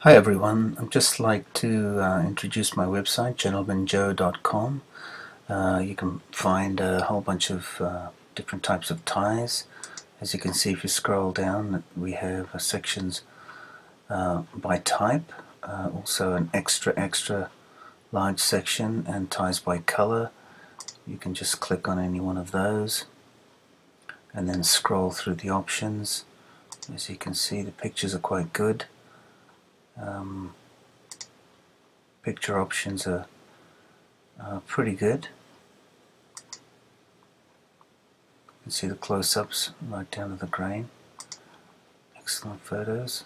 Hi everyone, I'd just like to uh, introduce my website, gentlemanjoe.com. Uh, you can find a whole bunch of uh, different types of ties. As you can see if you scroll down, we have uh, sections uh, by type, uh, also an extra extra large section and ties by color. You can just click on any one of those and then scroll through the options. As you can see the pictures are quite good. Um, picture options are, are pretty good. You can see the close-ups right down to the grain. Excellent photos.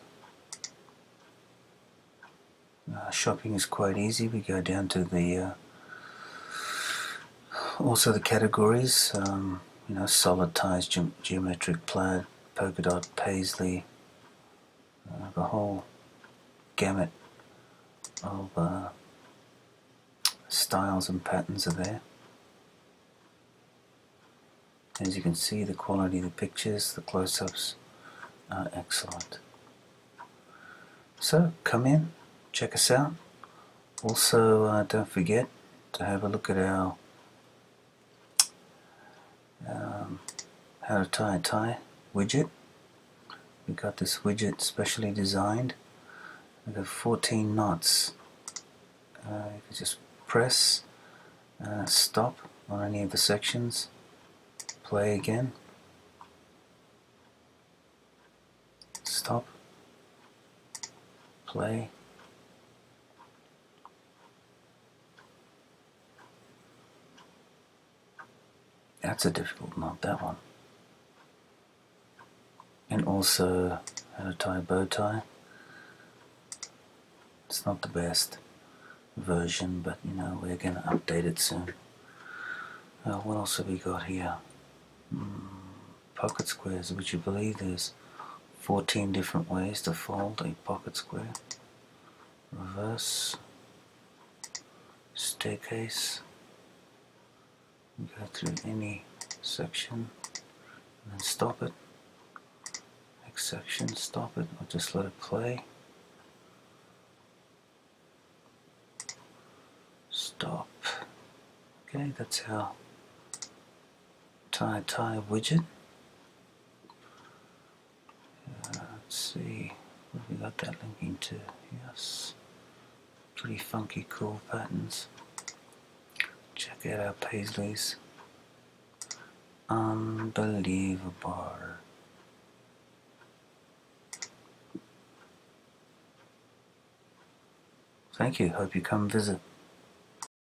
Uh, shopping is quite easy. We go down to the uh, also the categories. Um, you know, solid ties, ge geometric plaid, polka dot, paisley, uh, the whole gamut of uh, styles and patterns are there. As you can see the quality of the pictures, the close-ups are excellent. So come in, check us out. Also uh, don't forget to have a look at our um, how to tie a tie widget. We've got this widget specially designed we 14 knots. Uh, you can just press uh, stop on any of the sections, play again, stop, play, That's a difficult knot, that one. And also how to tie a bow tie. It's not the best version, but you know, we're going to update it soon. Uh, what else have we got here? Mm, pocket squares. Would you believe there's 14 different ways to fold a pocket square? Reverse, staircase, go through any section and then stop it. Next section, stop it, or just let it play. Stop. Okay, that's our tie tie widget. Uh, let's see what we got that linking to. Yes, pretty funky, cool patterns. Check it out our paisleys. Unbelievable. Thank you. Hope you come visit.